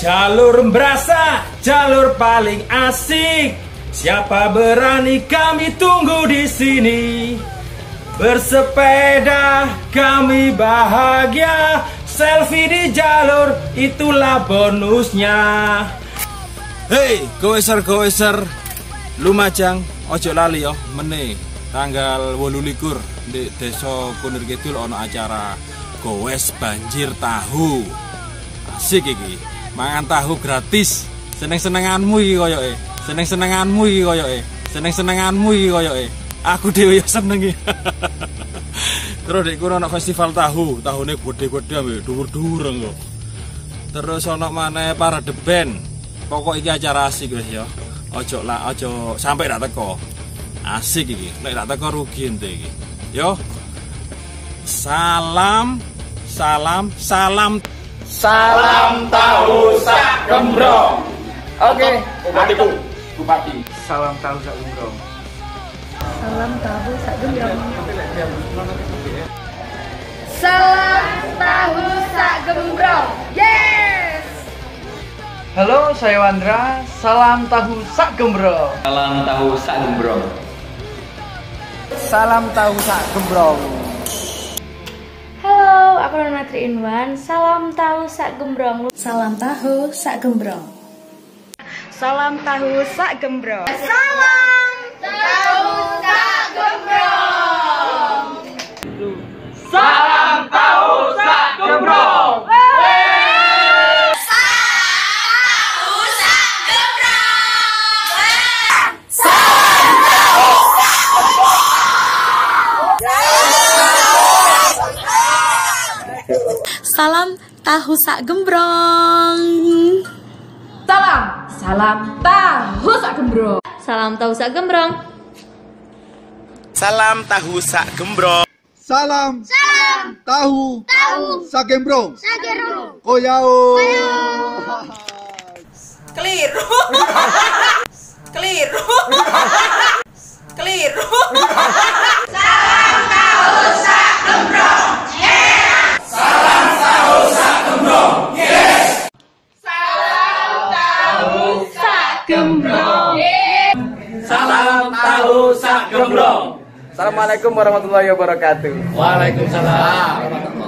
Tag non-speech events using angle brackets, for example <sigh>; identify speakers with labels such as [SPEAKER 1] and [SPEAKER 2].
[SPEAKER 1] Jalur berasa, jalur paling asik. Siapa berani kami tunggu di sini. Bersepeda kami bahagia, selfie di jalur itulah bonusnya. Hei, goeser goeser, Lumajang, ojo lali yo, meneh tanggal 28 di Desa Kunir Kidul ono acara goes banjir tahu. Asik iki. Mangan tahu gratis. Seneng-senenganmu iki koyoke. Seneng-senenganmu iki koyoke. Seneng-senenganmu iki koyoke. Aku dhewe ya seneng. <laughs> Terus di kono ono festival tahu, tahune gede-gede ambek dhuwur-dhuwur kok. Terus mana para the band. Pokok iki acara asik wis ya. Ojo lah, ojo sampai dak teko. Asik iki. Nek dak teko rugi ente iki. Yo. Salam salam salam
[SPEAKER 2] Salam tahu sak gembrong. Oke. Bupatiku. Bupati.
[SPEAKER 3] Salam tahu sak gembrong.
[SPEAKER 4] Salam tahu sak gembrong. Salam tahu sak gembrong. Yes.
[SPEAKER 3] Halo, saya Wandra. Salam tahu sak gembrong.
[SPEAKER 2] Salam tahu sak gembrong.
[SPEAKER 3] Salam tahu sak gembrong.
[SPEAKER 4] Aku Nona Tri Inwan. Salam tahu sak gembrong. Salam tahu sak gembrong. Salam tahu sak gembrong. Salam tahu sak gembrong.
[SPEAKER 2] Salam tahu sak gembrong.
[SPEAKER 5] Salam tahu sak gembrong.
[SPEAKER 4] Salam, salam tahu sak gembrong. Salam tahu sak gembrong.
[SPEAKER 6] Salam tahu sak gembrong.
[SPEAKER 7] Salam. Salam. Tahu. Tahu. Sagembrong. Sagembrong. Koyao. <laughs>
[SPEAKER 5] Keliru. Keliru. <laughs>
[SPEAKER 2] Salam tahu sak gembrong.
[SPEAKER 3] Assalamualaikum warahmatullahi wabarakatuh.
[SPEAKER 2] Waalaikumsalam.